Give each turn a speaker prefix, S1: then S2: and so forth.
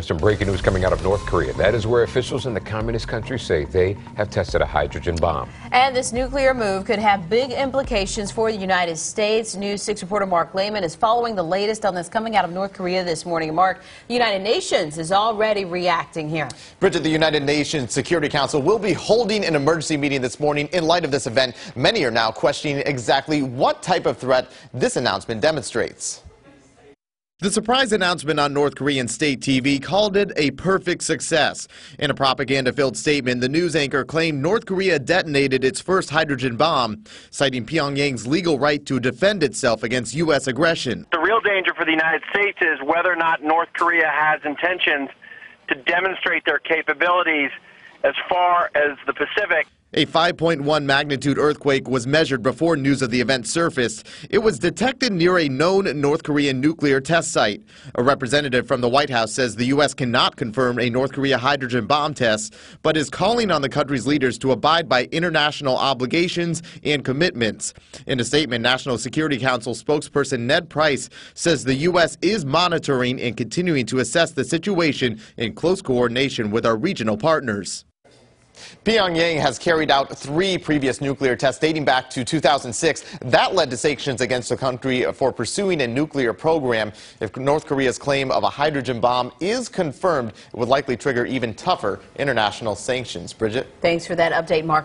S1: Some breaking news coming out of North Korea. That is where officials in the communist country say they have tested a hydrogen bomb.
S2: And this nuclear move could have big implications for the United States. News 6 reporter Mark Lehman is following the latest on this coming out of North Korea this morning. Mark, the United Nations is already reacting here.
S3: Bridget, the United Nations Security Council will be holding an emergency meeting this morning in light of this event. Many are now questioning exactly what type of threat this announcement demonstrates. The surprise announcement on North Korean state TV called it a perfect success. In a propaganda filled statement, the news anchor claimed North Korea detonated its first hydrogen bomb, citing Pyongyang's legal right to defend itself against U.S. aggression.
S4: The real danger for the United States is whether or not North Korea has intentions to demonstrate their capabilities as far as the Pacific.
S3: A 5.1 magnitude earthquake was measured before news of the event surfaced. It was detected near a known North Korean nuclear test site. A representative from the White House says the U.S. cannot confirm a North Korea hydrogen bomb test, but is calling on the country's leaders to abide by international obligations and commitments. In a statement, National Security Council spokesperson Ned Price says the U.S. is monitoring and continuing to assess the situation in close coordination with our regional partners. Pyongyang has carried out three previous nuclear tests dating back to 2006. That led to sanctions against the country for pursuing a nuclear program. If North Korea's claim of a hydrogen bomb is confirmed, it would likely trigger even tougher international sanctions. Bridget?
S2: Thanks for that update, Mark.